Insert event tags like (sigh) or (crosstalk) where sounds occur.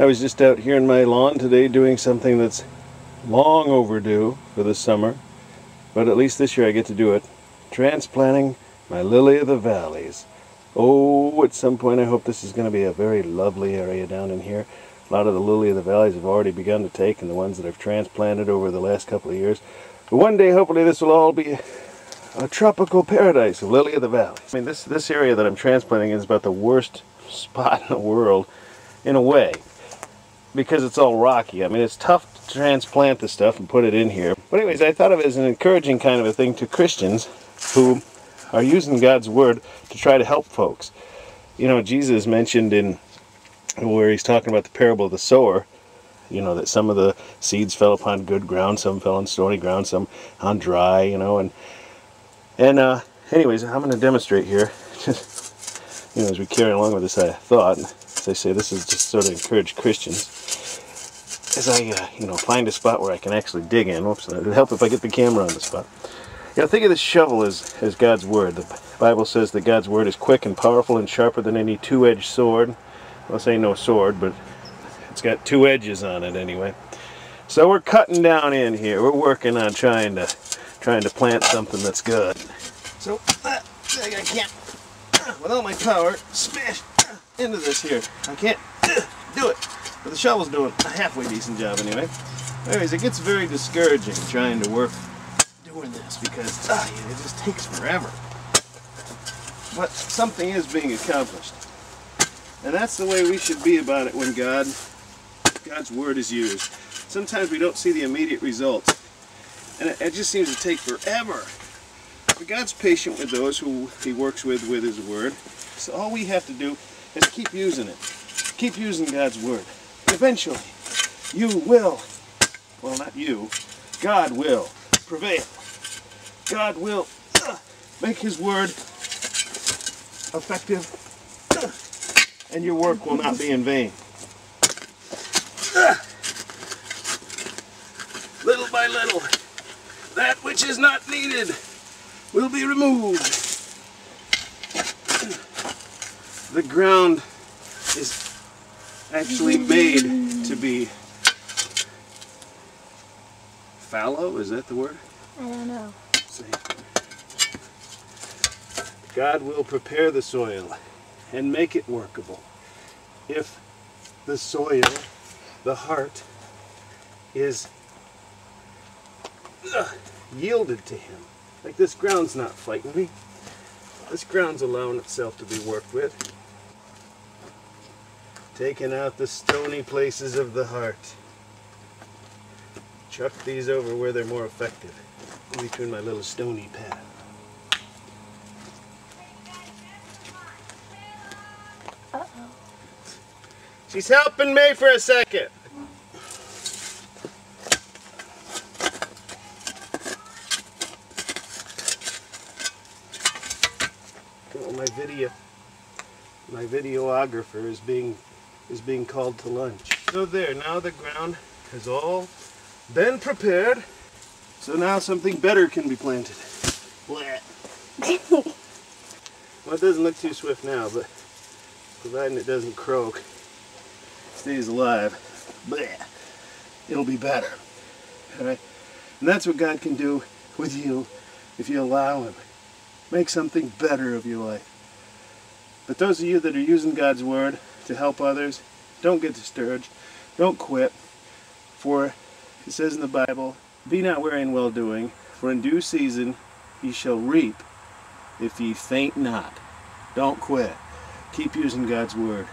I was just out here in my lawn today doing something that's long overdue for the summer, but at least this year I get to do it. Transplanting my lily of the valleys. Oh, at some point I hope this is going to be a very lovely area down in here. A lot of the lily of the valleys have already begun to take, and the ones that I've transplanted over the last couple of years. But one day, hopefully, this will all be a tropical paradise of lily of the valleys. I mean, this, this area that I'm transplanting is about the worst (laughs) spot in the world, in a way because it's all rocky. I mean, it's tough to transplant the stuff and put it in here. But anyways, I thought of it as an encouraging kind of a thing to Christians who are using God's Word to try to help folks. You know, Jesus mentioned in where he's talking about the parable of the sower, you know, that some of the seeds fell upon good ground, some fell on stony ground, some on dry, you know, and and uh, anyways, I'm going to demonstrate here, just, (laughs) you know, as we carry along with this I thought, as I say, this is just sort of encourage Christians, as I, uh, you know, find a spot where I can actually dig in. Whoops, it would help if I get the camera on the spot. You know, think of this shovel as, as God's Word. The Bible says that God's Word is quick and powerful and sharper than any two-edged sword. Well, say no sword, but it's got two edges on it anyway. So we're cutting down in here. We're working on trying to trying to plant something that's good. So uh, I can't, uh, with all my power, smash uh, into this here. I can't uh, but the shovel's doing a halfway decent job anyway. Anyways, it gets very discouraging trying to work doing this because uh, it just takes forever. But something is being accomplished. And that's the way we should be about it when God, God's Word is used. Sometimes we don't see the immediate results. And it, it just seems to take forever. But God's patient with those who He works with with His Word. So all we have to do is keep using it. Keep using God's Word. Eventually, you will, well not you, God will prevail. God will uh, make His Word effective uh, and your work will not be in vain. Uh, little by little, that which is not needed will be removed. The ground is actually made to be fallow, is that the word? I don't know. See. God will prepare the soil and make it workable if the soil, the heart, is uh, yielded to Him. Like this ground's not fighting me. This ground's allowing itself to be worked with. Taking out the stony places of the heart. Chuck these over where they're more effective. Between my little stony path. Uh-oh. She's helping me for a second. My video, my videographer is being is being called to lunch. So there, now the ground has all been prepared. So now something better can be planted. (laughs) Well, it doesn't look too swift now, but providing it doesn't croak, stays alive, bleh, it'll be better. Alright? And that's what God can do with you if you allow Him. Make something better of your life. But those of you that are using God's Word to help others, don't get discouraged. Don't quit. For it says in the Bible, Be not weary in well doing, for in due season ye shall reap if ye faint not. Don't quit. Keep using God's Word.